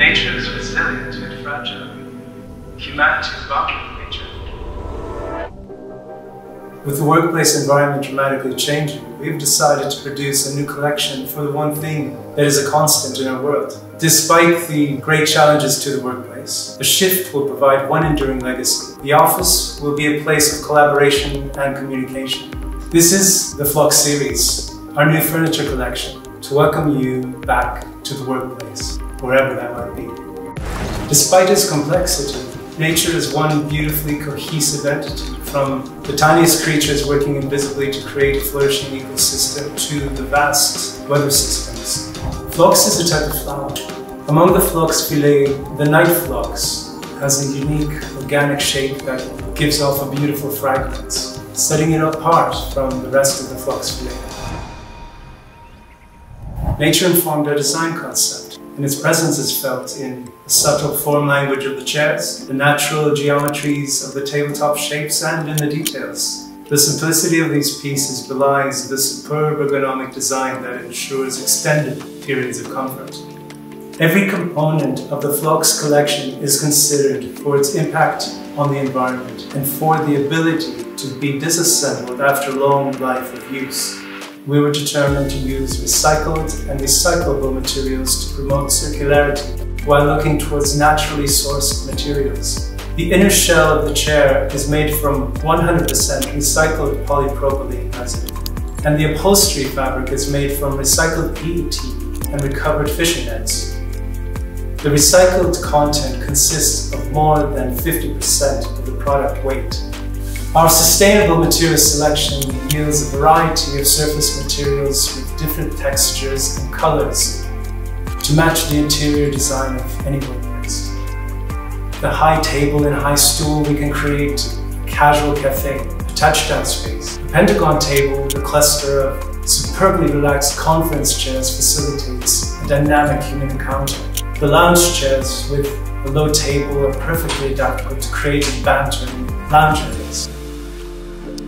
Nature is resilient yet fragile. Humanity is bound with nature. With the workplace environment dramatically changing, we've decided to produce a new collection for the one thing that is a constant in our world. Despite the great challenges to the workplace, the shift will provide one enduring legacy. The office will be a place of collaboration and communication. This is the Phlox series, our new furniture collection, to welcome you back to the workplace, wherever that might be. Despite its complexity, nature is one beautifully cohesive entity, from the tiniest creatures working invisibly to create a flourishing ecosystem to the vast weather systems. Phlox is a type of flower. Among the Phlox phyllae, the night phlox has a unique organic shape that gives off a beautiful fragrance, setting it apart from the rest of the Phlox phyllae. Nature informed our design concept, and its presence is felt in the subtle form language of the chairs, the natural geometries of the tabletop shapes, and in the details. The simplicity of these pieces belies the superb ergonomic design that ensures extended periods of comfort. Every component of the Phlox collection is considered for its impact on the environment and for the ability to be disassembled after long life of use we were determined to use recycled and recyclable materials to promote circularity while looking towards naturally sourced materials. The inner shell of the chair is made from 100% recycled polypropylene resin, and the upholstery fabric is made from recycled PET and recovered fishing nets. The recycled content consists of more than 50% of the product weight our sustainable material selection yields a variety of surface materials with different textures and colors to match the interior design of any workplace. The high table and high stool, we can create a casual cafe, a touchdown space. The pentagon table, the cluster of superbly relaxed conference chairs facilitates a dynamic human encounter. The lounge chairs with a low table are perfectly adaptable to creating banter and lounge areas.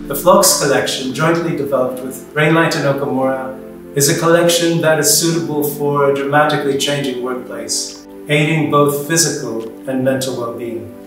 The Phlox collection, jointly developed with Rainlight and Okamura, is a collection that is suitable for a dramatically changing workplace, aiding both physical and mental well-being.